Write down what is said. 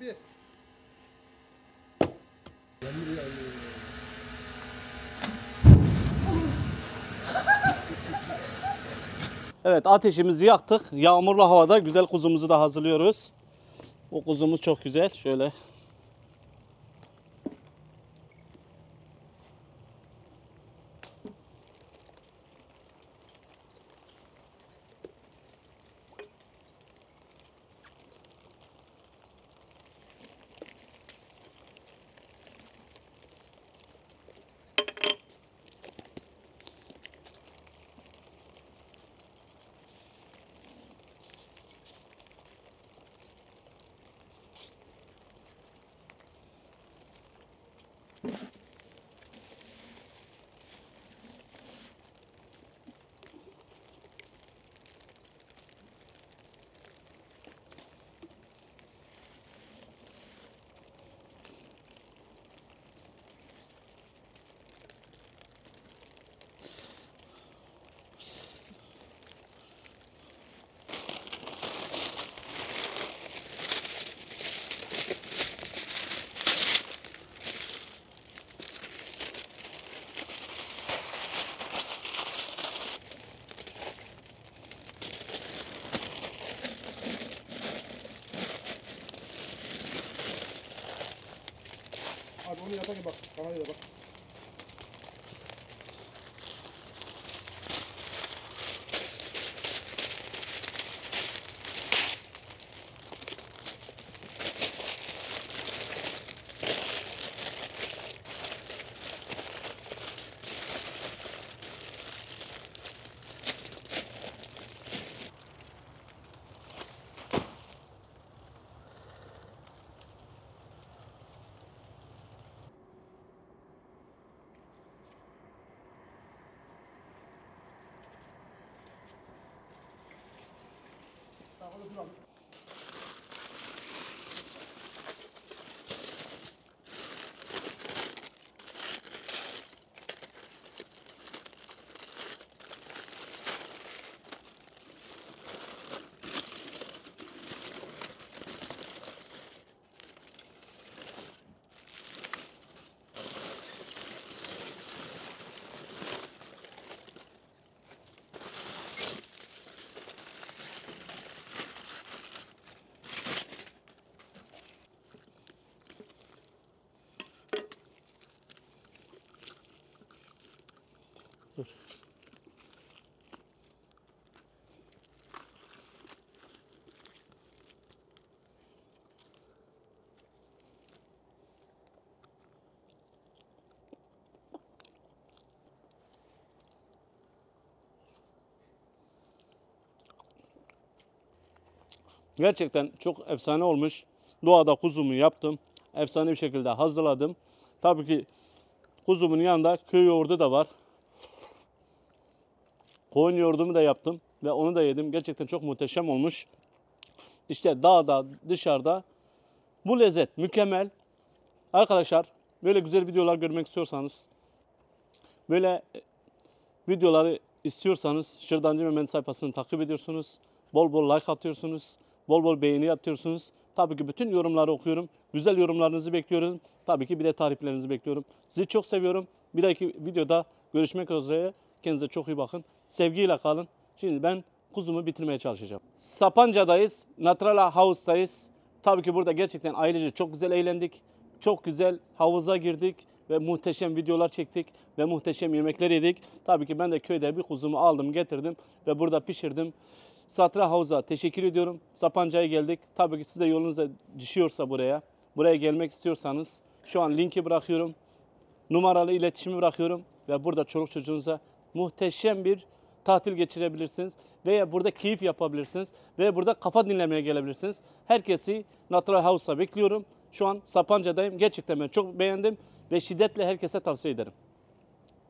Bir. Evet ateşimizi yaktık. Yağmurlu havada güzel kuzumuzu da hazırlıyoruz. O kuzumuz çok güzel. Şöyle 你拿去吧，拿去吧。Tamam onu dur. Gerçekten çok efsane olmuş. Doğada kuzumu yaptım. Efsane bir şekilde hazırladım. Tabii ki kuzumun yanında köy yoğurdu da var. Koyun yoğurdumu da yaptım ve onu da yedim. Gerçekten çok muhteşem olmuş. İşte dağda, dışarıda bu lezzet mükemmel. Arkadaşlar böyle güzel videolar görmek istiyorsanız, böyle e, videoları istiyorsanız Şırdancı Mehmet sayfasını takip ediyorsunuz. Bol bol like atıyorsunuz. Bol bol beğeni atıyorsunuz. Tabii ki bütün yorumları okuyorum. Güzel yorumlarınızı bekliyorum. Tabii ki bir de tariflerinizi bekliyorum. Sizi çok seviyorum. Bir dahaki videoda görüşmek üzere. Kendinize çok iyi bakın. Sevgiyle kalın. Şimdi ben kuzumu bitirmeye çalışacağım. Sapanca'dayız. Natrala House'dayız. Tabii ki burada gerçekten ailece çok güzel eğlendik. Çok güzel havuza girdik ve muhteşem videolar çektik ve muhteşem yemekler yedik. Tabii ki ben de köyde bir kuzumu aldım getirdim ve burada pişirdim. Satra Havuz'a teşekkür ediyorum. Sapanca'ya geldik. Tabii ki siz de yolunuza düşüyorsa buraya, buraya gelmek istiyorsanız şu an linki bırakıyorum. Numaralı iletişimi bırakıyorum ve burada çoluk çocuğunuza muhteşem bir tatil geçirebilirsiniz veya burada keyif yapabilirsiniz ve burada kafa dinlemeye gelebilirsiniz. Herkesi Natural House'a bekliyorum. Şu an Sapanca'dayım. Gerçekten ben çok beğendim ve şiddetle herkese tavsiye ederim.